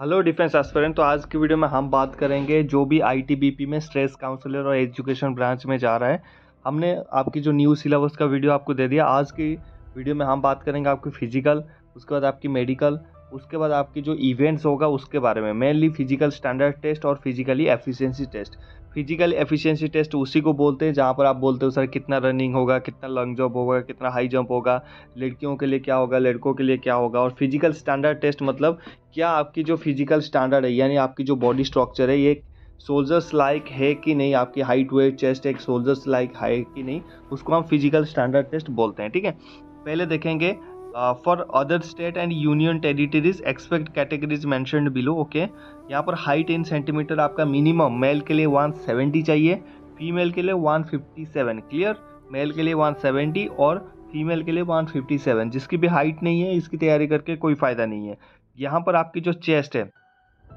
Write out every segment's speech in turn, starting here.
Hello defence aspirant तो आज की वीडियो में हम बात करेंगे जो भी आईटीबीपी में स्ट्रेस काउंसलर और एजुकेशन ब्रांच में जा रहा है। हमने आपकी जो न्यू सिलेबस का वीडियो आपको दे दिया। आज की वीडियो में हम बात करेंगे आपकी फ़िज़िकल उसके बाद आपकी मेडिकल उसके बाद आपकी जो इवेंट्स होगा उसके बारे में। मेनली फ़िज़िकल स्टैंडर्ड टेस्ट और physically efficiency test physical efficiency test उसी को बोलते हैं, जहाँ पर आप बोलते हो, सर, कितना रनिंग होगा, कितना लॉन्ग जंप होगा, कितना हाई जंप होगा, लड़कियों के लिए क्या होगा, लड़कों के लिए क्या होगा? और फ़िज़िकल स्टैंडर्ड टेस्ट मतलब क्या आपकी जो फ़िज़िकल स्टैंडर्ड है, यानी आपकी जो बॉडी स्ट्रक्चर है, ये सोल्जर्स लाइक है कि नहीं, आपकी हाइट वेट चेस्ट एक सोल्जर्स लाइक है कि नहीं, उसको हम फ़िज़िकल स्टैंडर्ड टेस्ट बोलते हैं, ठीक है? पहले देखेंगे for other state and union territories expect categories mention below okay यहाँ पर हाइट इन सेंटीमीटर आपका मिनिमम मेल के लिए 170 चाहिए फीमेल के लिए 157 क्लियर मेल के लिए 170 और फीमेल के लिए 157 जिसकी भी हाइट नहीं है, इसकी तैयारी करके कोई फ़ायदा नहीं है। यहाँ पर आपकी जो चेस्ट है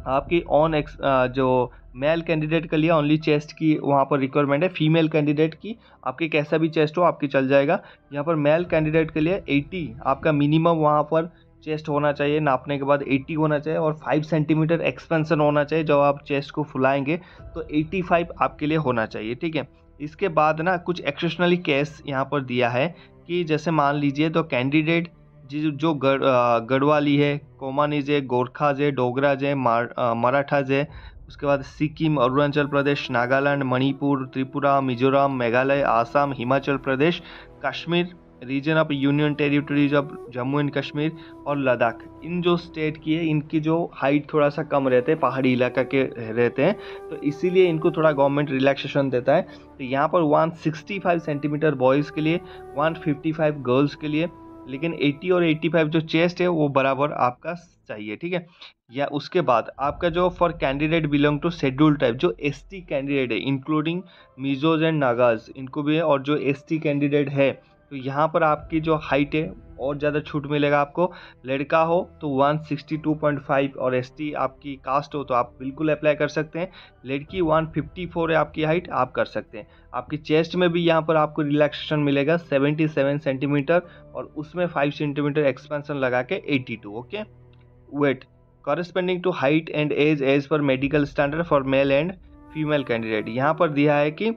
आपकी ऑन एक्स जो मेल कैंडिडेट के लिए ओनली चेस्ट की वहाँ पर रिक्वायरमेंट है फीमेल कैंडिडेट की, आपके कैसा भी चेस्ट हो, आपकी चल जाएगा। यहाँ पर मेल कैंडिडेट के लिए 80 आपका मिनिमम वहाँ पर चेस्ट होना चाहिए, नापने के बाद 80 होना चाहिए और 5 सेंटीमीटर एक्सपेंसन होना चाहिए जब आप चेस्ट को फुलाएँगे तो 85 आपके लिए होना चाहिए, ठीक है? इसके बाद ना कुछ एक्सेशनली केस यहाँ पर दिया है कि जैसे मान लीजिए तो कैंडिडेट जो गढ़ गढ़वाली है, कोमानीज है, गोरखाज है, डोगराज है मराठाज है, उसके बाद Sikkim, Arunachal Pradesh, Nagaland, Manipur, Tripura, Mizoram, Meghalaya, Assam, Himachal Pradesh, Kashmir, region of union territories of Jammu and Kashmir और लद्दाख। इन जो स्टेट की है, इनकी जो हाइट थोड़ा सा कम रहते हैं, पहाड़ी इलाका के रहते हैं तो इसीलिए इनको थोड़ा गवर्नमेंट रिलैक्सेशन देता है। तो यहाँ पर 165 सेंटीमीटर बॉयज़ के लिए 155 गर्ल्स के लिए लेकिन 80 और 85 जो चेस्ट है, वो बराबर आपका चाहिए, ठीक है? या उसके बाद आपका जो for candidate belong to schedule type जो एसटी कैंडिडेट है इंक्लूडिंग मिजोज एंड नागाज इनको भी है, और जो एसटी कैंडिडेट है तो यहाँ पर आपकी जो हाइट है, और ज़्यादा छूट मिलेगा आपको। लड़का हो तो 162.5 और एसटी आपकी कास्ट हो तो आप बिल्कुल अप्लाई कर सकते हैं। लड़की 154 है आपकी हाइट आप कर सकते हैं। आपकी चेस्ट में भी यहाँ पर आपको रिलैक्सेशन मिलेगा 77 सेंटीमीटर और उसमें 5 सेंटीमीटर एक्सपेंशन लगा के 82 okay weight corresponding to height and age age पर medical standard for male and female candidate यहाँ पर दिया है कि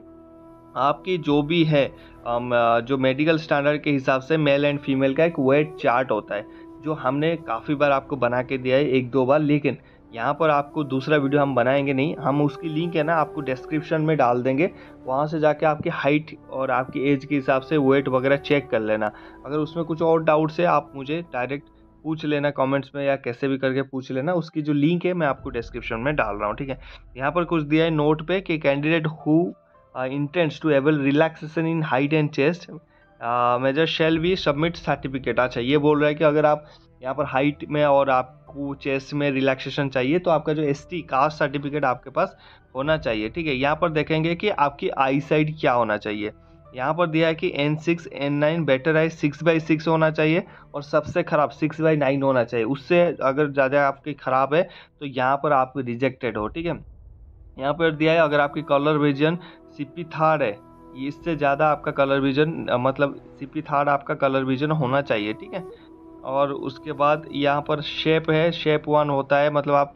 आपकी जो भी है जो मेडिकल स्टैंडर्ड के हिसाब से मेल एंड फीमेल का एक वेट चार्ट होता है, जो हमने काफ़ी बार आपको बना के दिया है, एक दो बार, लेकिन यहाँ पर आपको दूसरा वीडियो हम बनाएँगे नहीं, हम उसकी लिंक है ना, आपको डिस्क्रिप्शन में डाल देंगे, वहाँ से जाके आपकी हाइट और आपकी एज के हिसाब से वेट वगैरह चेक कर लेना। अगर उसमें कुछ और डाउट्स है, आप मुझे डायरेक्ट पूछ लेना कमेंट्स में या कैसे भी करके पूछ लेना, उसकी जो लिंक है, मैं आपको डिस्क्रिप्शन में डाल रहा हूँ, ठीक है? यहाँ पर कुछ दिया है नोट पे कि candidate who intends to avail relaxation in height and chest measure shall be submit certificate अच्छा ये बोल रहा है कि अगर आप यहाँ पर हाइट में और आपको चेस्ट में रिलैक्सेशन चाहिए तो आपका जो एस टी कास्ट सर्टिफिकेट आपके पास होना चाहिए, ठीक है? यहाँ पर देखेंगे कि आपकी आई साइड क्या होना चाहिए। यहाँ पर दिया है कि N six N nine better eye six by six होना चाहिए और सबसे ख़राब सिक्स बाई नाइन होना चाहिए। उससे अगर ज़्यादा आपकी ख़राब है तो यहाँ पर आप रिजेक्टेड हो, ठीक है? यहाँ पर दिया है, अगर आपकी कलर विजन सीपी थार्ड है, इससे ज़्यादा आपका कलर विजन मतलब सीपी थार्ड आपका कलर विजन होना चाहिए, ठीक है? और उसके बाद यहाँ पर शेप है शेप वन होता है मतलब आप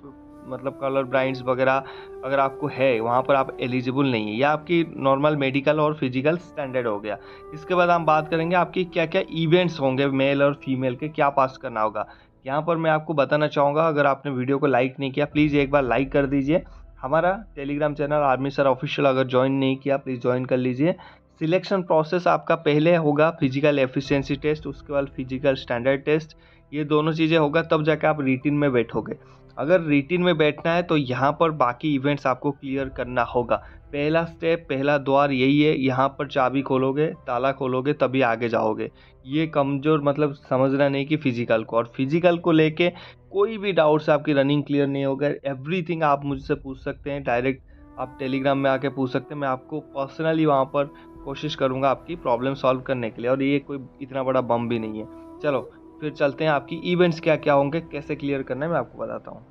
मतलब कलर ब्राइंड्स वगैरह अगर आपको है, वहाँ पर आप एलिजिबल नहीं है। या आपकी नॉर्मल मेडिकल और फ़िज़िकल स्टैंडर्ड हो गया। इसके बाद हम बात करेंगे आपकी क्या क्या इवेंट्स होंगे मेल और फीमेल के, क्या पास करना होगा। यहाँ पर मैं आपको बताना चाहूँगा, अगर आपने वीडियो को लाइक नहीं किया प्लीज़ एक बार लाइक कर दीजिए। हमारा Telegram channel army sir official अगर ज्वाइन नहीं किया प्लीज़ ज्वाइन कर लीजिए। सिलेक्शन प्रोसेस आपका पहले होगा फ़िज़िकल एफिशिएंसी टेस्ट उसके बाद फ़िज़िकल स्टैंडर्ड टेस्ट ये दोनों चीज़ें होगा, तब जाके आप रिटिन में बैठोगे। अगर रिटिन में बैठना है तो यहाँ पर बाकी इवेंट्स आपको क्लियर करना होगा। पहला स्टेप पहला द्वार यही है, यहाँ पर चाबी खोलोगे, ताला खोलोगे, तभी आगे जाओगे। ये कमज़ोर मतलब समझना नहीं कि फ़िज़िकल को। और फ़िज़िकल को लेके कोई भी डाउट्स आपकी रनिंग क्लियर नहीं होगा। एवरीथिंग आप मुझसे पूछ सकते हैं डायरेक्ट आप टेलीग्राम में आके पूछ सकते हैं। मैं आपको पर्सनली वहाँ पर कोशिश करूँगा आपकी प्रॉब्लम सॉल्व करने के लिए। और ये कोई इतना बड़ा बम भी नहीं है। चलो फिर चलते हैं आपकी इवेंट्स क्या क्या होंगे, कैसे क्लियर करना है, मैं आपको बताता हूँ।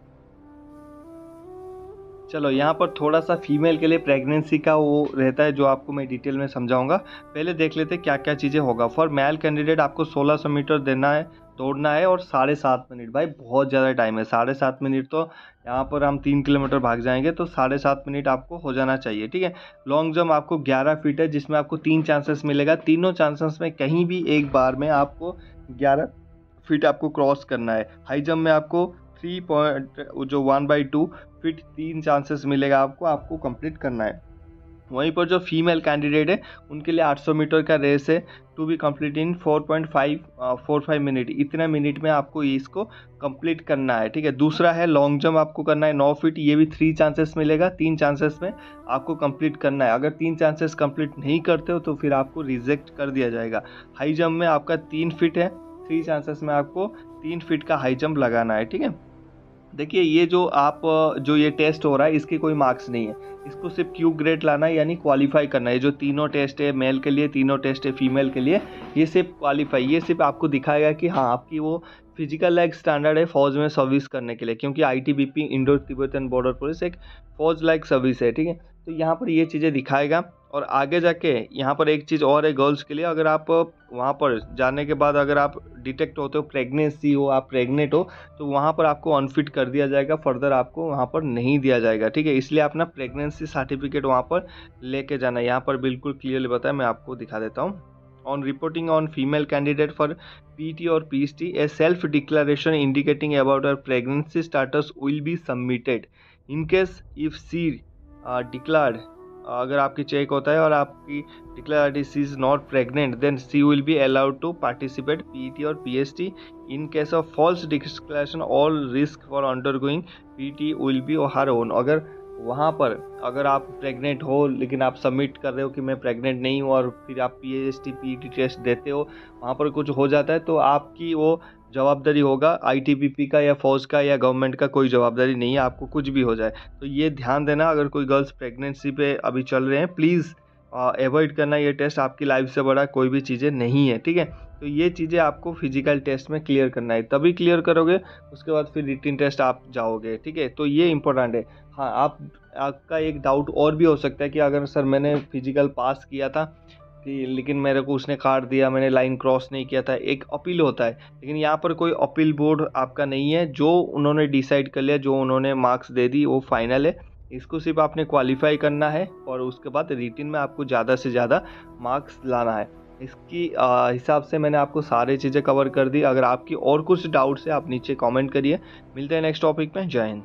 चलो, यहाँ पर थोड़ा सा फीमेल के लिए प्रेगनेंसी का वो रहता है, जो आपको मैं डिटेल में समझाऊँगा। पहले देख लेते क्या क्या चीज़ें होगा। फॉर मेल कैंडिडेट आपको 1600 मीटर देना है, दौड़ना है और साढ़े सात मिनट। भाई, बहुत ज़्यादा टाइम है। साढ़े सात मिनट तो यहाँ पर हम तीन किलोमीटर भाग जाएँगे तो साढ़े सात मिनट आपको हो जाना चाहिए, ठीक है? लॉन्ग जंप आपको ग्यारह फीट है, जिसमें आपको तीन चांसेस मिलेगा। तीनों चांसेस में कहीं भी एक बार में आपको ग्यारह फीट आपको क्रॉस करना है। हाई जंप में आपको थ्री पॉइंट जो वन बाई टू फिट तीन चांसेस मिलेगा आपको आपको कंप्लीट करना है। वहीं पर जो फीमेल कैंडिडेट है, उनके लिए 800 मीटर का रेस है to be complete in 4.5 four five minute इतना मिनट में आपको इसको कंप्लीट करना है, ठीक है? दूसरा है लॉन्ग जंप आपको करना है, नौ फीट ये भी थ्री चांसेस मिलेगा, तीन चांसेस में आपको कंप्लीट करना है। अगर तीन चांसेस कंप्लीट नहीं करते हो तो फिर आपको रिजेक्ट कर दिया जाएगा। हाई जंप में आपका तीन फिट है थ्री चांसेस में आपको तीन फिट का हाई जंप लगाना है, ठीक है? देखिए, ये जो आप, जो ये टेस्ट हो रहा है, इसके कोई मार्क्स नहीं है। इसको सिर्फ़ क्यू ग्रेड लाना है, यानी क्वालिफाई करना है। जो तीनों टेस्ट है मेल के लिए, तीनों टेस्ट है फीमेल के लिए, ये सिर्फ़ क्वालिफाई ये सिर्फ़ आपको दिखाएगा कि हाँ आपकी वो फ़िज़िकल लाइक स्टैंडर्ड है फौज में सर्विस करने के लिए, क्योंकि I Indo Tibetan border police एक फौज लाइक सर्विस है, ठीक है? तो यहाँ पर ये चीज़ें दिखाएगा। और आगे जाके यहाँ पर एक चीज़ और है गर्ल्स के लिए अगर आप वहाँ पर जाने के बाद अगर आप डिटेक्ट होते हो प्रेगनेंसी हो आप प्रेग्नेंट हो तो वहाँ पर आपको अनफिट कर दिया जाएगा फर्दर आपको वहाँ पर नहीं दिया जाएगा ठीक है इसलिए अपना प्रेगनेंसी सर्टिफिकेट वहाँ पर लेके जाना यहाँ पर बिल्कुल क्लियरली बताया मैं आपको दिखा देता हूँ on reporting on female candidate for PT or PST, a self-declaration indicating about her pregnancy status will be submitted. In case if she uh, declared अगर आपकी चेक होता है और आपकी declare she is not pregnant then she will be allowed to participate PET और PST in case of false declaration all risk for undergoing PT will be her own. अगर वहाँ पर अगर आप प्रेग्नेंट हो, लेकिन आप सबमिट कर रहे हो कि मैं प्रेग्नेंट नहीं हूँ और फिर आप P H T P T test देते हो, वहाँ पर कुछ हो जाता है तो आपकी वो जवाबदारी होगा आईटीबीपी का या फौज का या गवर्नमेंट का कोई जवाबदारी नहीं है, आपको कुछ भी हो जाए। तो ये ध्यान देना, अगर कोई गर्ल्स प्रेगनेंसी पे अभी चल रहे हैं प्लीज़ अवॉइड करना ये टेस्ट आपकी लाइफ से बड़ा कोई भी चीज़ें नहीं है, ठीक है? तो ये चीज़ें आपको फ़िज़िकल टेस्ट में क्लियर करना है। तभी क्लियर करोगे, उसके बाद फिर रिटिन टेस्ट आप जाओगे, ठीक है? तो ये इंपॉर्टेंट है। हाँ आप, आपका एक डाउट और भी हो सकता है कि अगर सर मैंने फ़िज़िकल पास किया था कि लेकिन मेरे को उसने काट दिया, मैंने लाइन क्रॉस नहीं किया था। एक अपील होता है, लेकिन यहाँ पर कोई अपील बोर्ड आपका नहीं है। जो उन्होंने डिसाइड कर लिया, जो उन्होंने मार्क्स दे दी, वो फाइनल है। इसको सिर्फ़ आपने क्वालिफाई करना है और उसके बाद रिटिन में आपको ज़्यादा से ज़्यादा मार्क्स लाना है। इसकी हिसाब से मैंने आपको सारी चीज़ें कवर कर दी। अगर आपकी और कुछ डाउट्स है, आप नीचे कमेंट करिए। मिलते हैं नेक्स्ट टॉपिक में। जय हिंद।